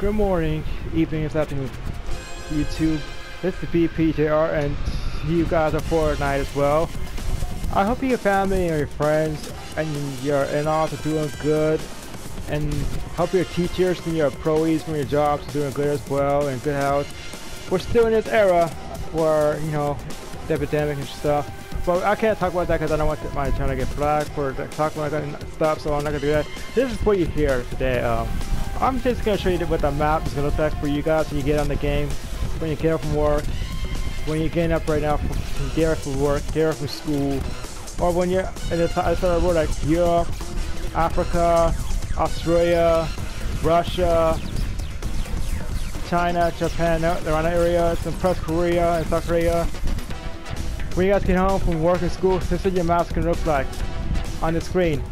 Good morning, evening, it's afternoon, YouTube. This is BPJR, and you guys are Fortnite as well. I hope your family and your friends and your and all are doing good, and hope your teachers and your employees from your jobs are doing good as well and good health. We're still in this era where you know the epidemic and stuff. But I can't talk about that because I don't want my channel to get flagged for talking about that stuff, so I'm not gonna do that. This is what you hear today. Um, I'm just going to show you what the map is going to look like for you guys when you get on the game, when you get up from work, when you're getting up right now from, up from work, get up from school, or when you're in the side of the world like Europe, Africa, Australia, Russia, China, Japan, around the area, some South Korea and South Korea. When you guys get home from work and school, this is what your map's to look like on the screen.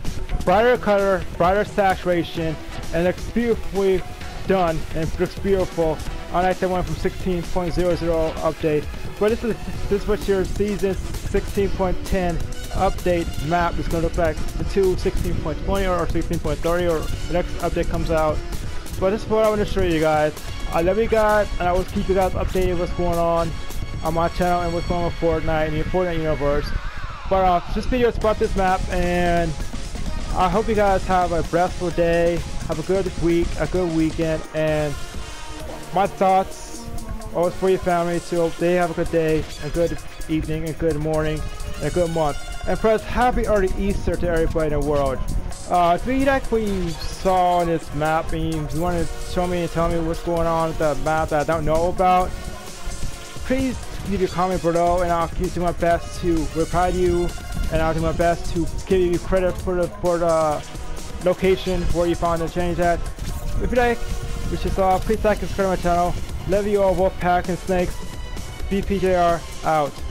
Brighter color, brighter saturation, and looks beautifully done and looks beautiful. I like the one from 16.00 update. But this is this is what your season 16.10 update map is going to look like until 16.20 or 16.30 or the next update comes out. But this is what I want to show you guys. I love you guys and I will keep you guys updated what's going on on my channel and what's going on with Fortnite and the Fortnite universe. But uh, this video is about this map and I hope you guys have a restful day have a good week, a good weekend, and my thoughts always for your family so they have a good day, a good evening, a good morning, and a good month. And first, happy early Easter to everybody in the world. Uh, if you like what you saw on this map and you want to show me and tell me what's going on with the map that I don't know about, please leave your comment below and I'll do my best to reply to you and I'll do my best to give you credit for the, for the location where you found and change that. If you like, which is all, please like and subscribe to my channel. Love you all, Wolfpack and Snakes. BPJR out.